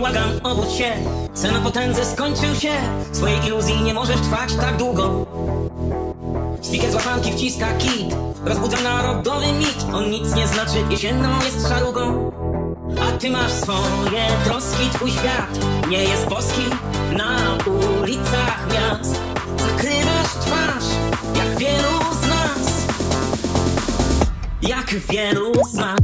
błagam, obudź się. Sen o potędze skończył się. Swojej iluzji nie możesz trwać tak długo. Spiker z łapanki wciska kit. Rozbudza narodowy mit. On nic nie znaczy, jesienną jest szarugą. A ty masz swoje troski, twój świat Nie jest boski. Na ulicach miast Zakrywasz twarz, jak wielu z nas. Jak wielu z nas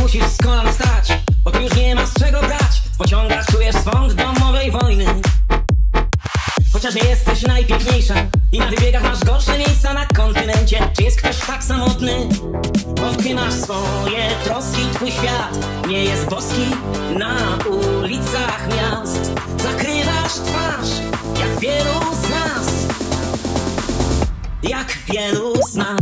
musisz z kolan stać, bo już nie ma z czego brać. W pociągach czujesz swąd domowej wojny. Chociaż nie jesteś najpiękniejsza i na wybiegach masz gorsze miejsca na kontynencie. Czy jest ktoś tak samotny? Bo ty masz swoje troski, twój świat nie jest boski na ulicach miast. Zakrywasz twarz, jak wielu z nas. Jak wielu z nas.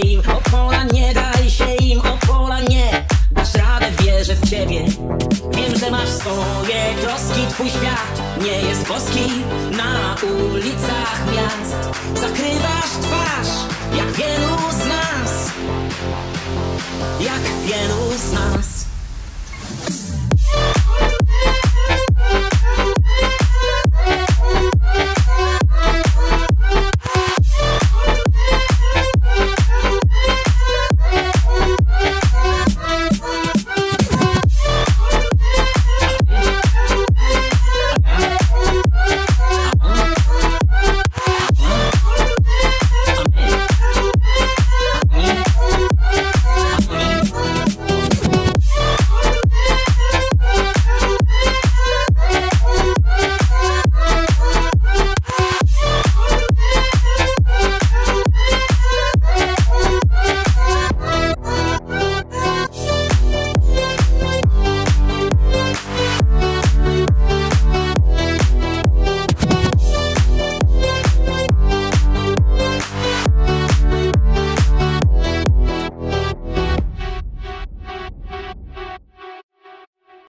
Im, opola nie daj się im, opola nie dasz radę, wierzę w ciebie. Wiem, że masz swoje troski, twój świat nie jest boski na ulicach miast. Zakrywasz